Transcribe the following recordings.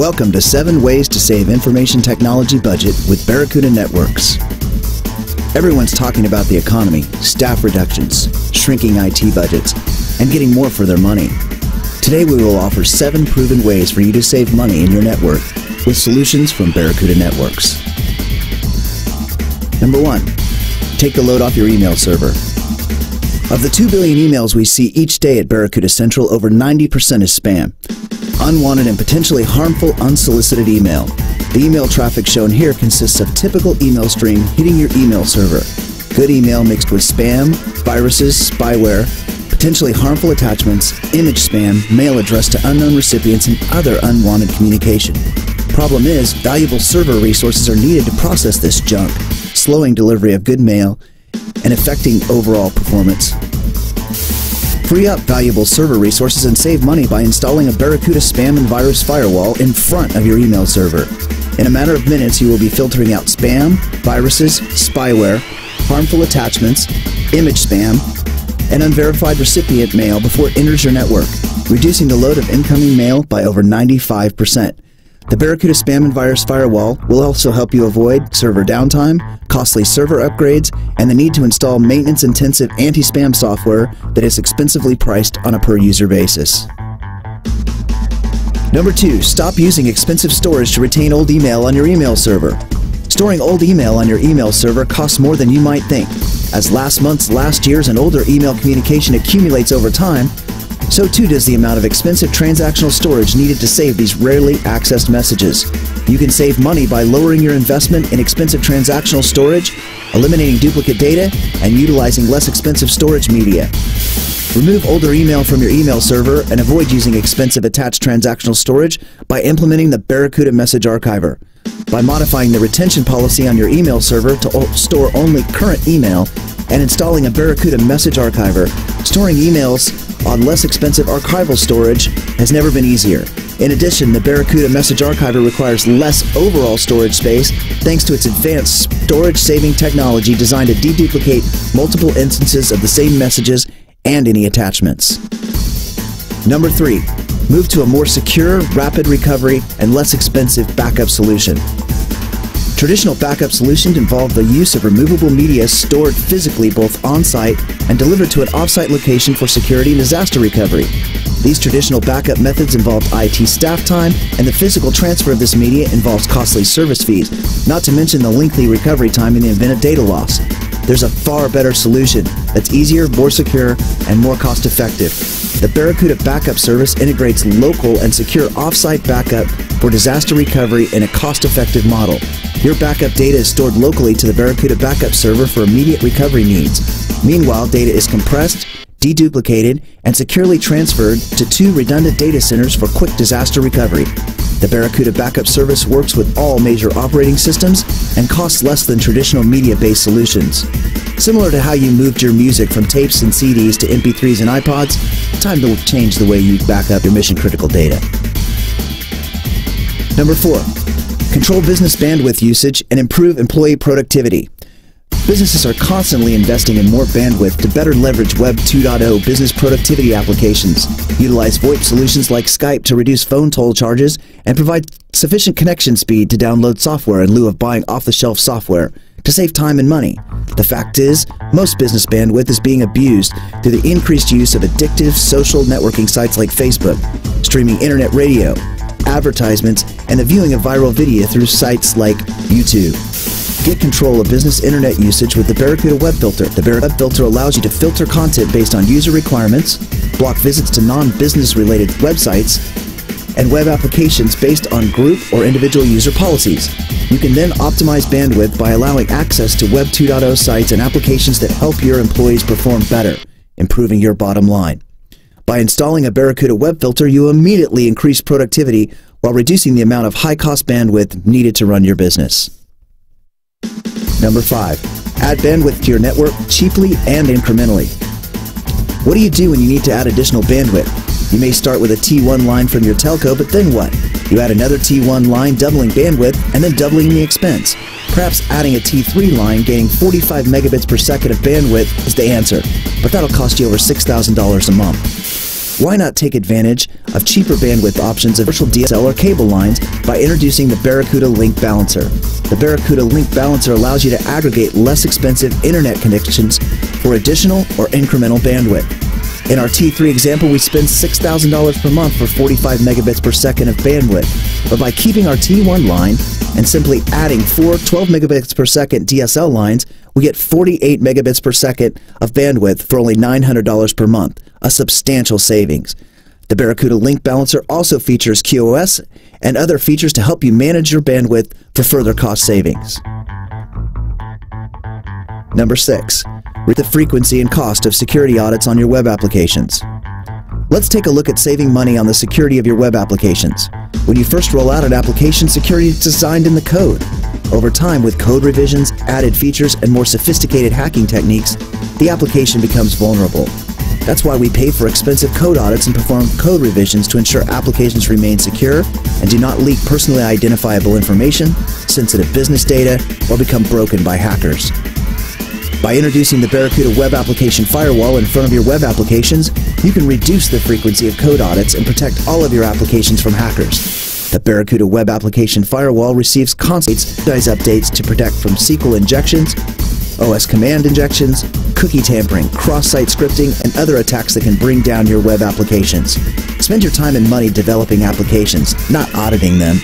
Welcome to 7 Ways to Save Information Technology Budget with Barracuda Networks. Everyone's talking about the economy, staff reductions, shrinking IT budgets, and getting more for their money. Today we will offer 7 proven ways for you to save money in your network with solutions from Barracuda Networks. Number 1. Take the load off your email server. Of the 2 billion emails we see each day at Barracuda Central, over 90% is spam unwanted and potentially harmful unsolicited email. The email traffic shown here consists of typical email stream hitting your email server. Good email mixed with spam, viruses, spyware, potentially harmful attachments, image spam, mail addressed to unknown recipients, and other unwanted communication. Problem is, valuable server resources are needed to process this junk, slowing delivery of good mail and affecting overall performance. Free up valuable server resources and save money by installing a Barracuda spam and virus firewall in front of your email server. In a matter of minutes, you will be filtering out spam, viruses, spyware, harmful attachments, image spam, and unverified recipient mail before it enters your network, reducing the load of incoming mail by over 95%. The Barracuda Spam and Virus Firewall will also help you avoid server downtime, costly server upgrades, and the need to install maintenance intensive anti spam software that is expensively priced on a per user basis. Number two, stop using expensive storage to retain old email on your email server. Storing old email on your email server costs more than you might think. As last month's, last year's, and older email communication accumulates over time, so too does the amount of expensive transactional storage needed to save these rarely accessed messages. You can save money by lowering your investment in expensive transactional storage, eliminating duplicate data, and utilizing less expensive storage media. Remove older email from your email server and avoid using expensive attached transactional storage by implementing the Barracuda Message Archiver. By modifying the retention policy on your email server to store only current email and installing a Barracuda Message Archiver, storing emails on less expensive archival storage has never been easier. In addition, the Barracuda Message Archiver requires less overall storage space thanks to its advanced storage saving technology designed to deduplicate multiple instances of the same messages and any attachments. Number 3. Move to a more secure, rapid recovery, and less expensive backup solution. Traditional backup solutions involve the use of removable media stored physically both on-site and delivered to an off-site location for security and disaster recovery. These traditional backup methods involve IT staff time, and the physical transfer of this media involves costly service fees, not to mention the lengthy recovery time in the event of data loss. There's a far better solution that's easier, more secure, and more cost effective. The Barracuda Backup Service integrates local and secure offsite backup for disaster recovery in a cost effective model. Your backup data is stored locally to the Barracuda Backup Server for immediate recovery needs. Meanwhile, data is compressed, deduplicated, and securely transferred to two redundant data centers for quick disaster recovery. The Barracuda Backup Service works with all major operating systems and costs less than traditional media-based solutions. Similar to how you moved your music from tapes and CDs to MP3s and iPods, time to change the way you back up your mission-critical data. Number 4. Control business bandwidth usage and improve employee productivity. Businesses are constantly investing in more bandwidth to better leverage Web 2.0 business productivity applications, utilize VoIP solutions like Skype to reduce phone toll charges, and provide sufficient connection speed to download software in lieu of buying off-the-shelf software to save time and money. The fact is, most business bandwidth is being abused through the increased use of addictive social networking sites like Facebook, streaming internet radio, advertisements, and the viewing of viral video through sites like YouTube. Get control of business internet usage with the Barracuda Web Filter. The Barracuda Web Filter allows you to filter content based on user requirements, block visits to non-business related websites, and web applications based on group or individual user policies. You can then optimize bandwidth by allowing access to Web 2.0 sites and applications that help your employees perform better, improving your bottom line. By installing a Barracuda Web Filter, you immediately increase productivity while reducing the amount of high-cost bandwidth needed to run your business. Number 5. Add bandwidth to your network cheaply and incrementally. What do you do when you need to add additional bandwidth? You may start with a T1 line from your telco, but then what? You add another T1 line doubling bandwidth and then doubling the expense. Perhaps adding a T3 line gaining 45 megabits per second of bandwidth is the answer, but that'll cost you over $6,000 a month. Why not take advantage of cheaper bandwidth options of virtual DSL or cable lines by introducing the Barracuda Link Balancer? The Barracuda Link Balancer allows you to aggregate less expensive internet connections for additional or incremental bandwidth. In our T3 example, we spend $6,000 per month for 45 megabits per second of bandwidth. But by keeping our T1 line and simply adding four 12 megabits per second DSL lines, we get 48 megabits per second of bandwidth for only $900 per month, a substantial savings. The Barracuda Link Balancer also features QoS and other features to help you manage your bandwidth for further cost savings. Number 6. With the frequency and cost of security audits on your web applications. Let's take a look at saving money on the security of your web applications. When you first roll out an application, security is designed in the code. Over time, with code revisions, added features, and more sophisticated hacking techniques, the application becomes vulnerable. That's why we pay for expensive code audits and perform code revisions to ensure applications remain secure and do not leak personally identifiable information, sensitive business data, or become broken by hackers. By introducing the Barracuda Web Application Firewall in front of your web applications, you can reduce the frequency of code audits and protect all of your applications from hackers. The Barracuda Web Application Firewall receives constant size updates to protect from SQL injections, OS command injections, cookie tampering, cross-site scripting, and other attacks that can bring down your web applications. Spend your time and money developing applications, not auditing them,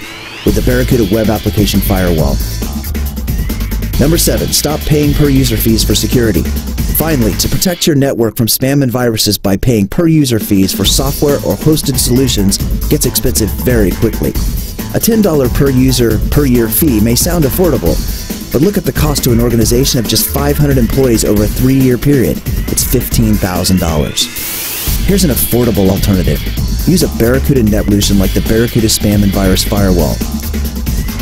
with the Barracuda Web Application Firewall. Number 7. Stop paying per user fees for security. Finally, to protect your network from spam and viruses by paying per user fees for software or hosted solutions gets expensive very quickly. A $10 per user per year fee may sound affordable, but look at the cost to an organization of just 500 employees over a three year period. It's $15,000. Here's an affordable alternative. Use a Barracuda net solution like the Barracuda Spam and Virus Firewall.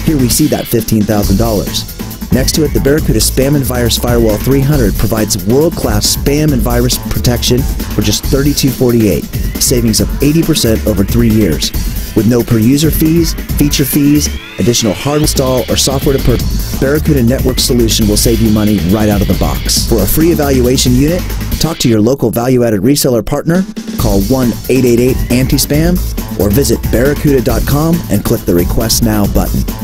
Here we see that $15,000. Next to it, the Barracuda Spam and Virus Firewall 300 provides world-class spam and virus protection for just $32.48, savings of 80% over three years. With no per-user fees, feature fees, additional hard install, or software to purchase, Barracuda Network Solution will save you money right out of the box. For a free evaluation unit, talk to your local value-added reseller partner, call 1-888-ANTI-SPAM, or visit barracuda.com and click the Request Now button.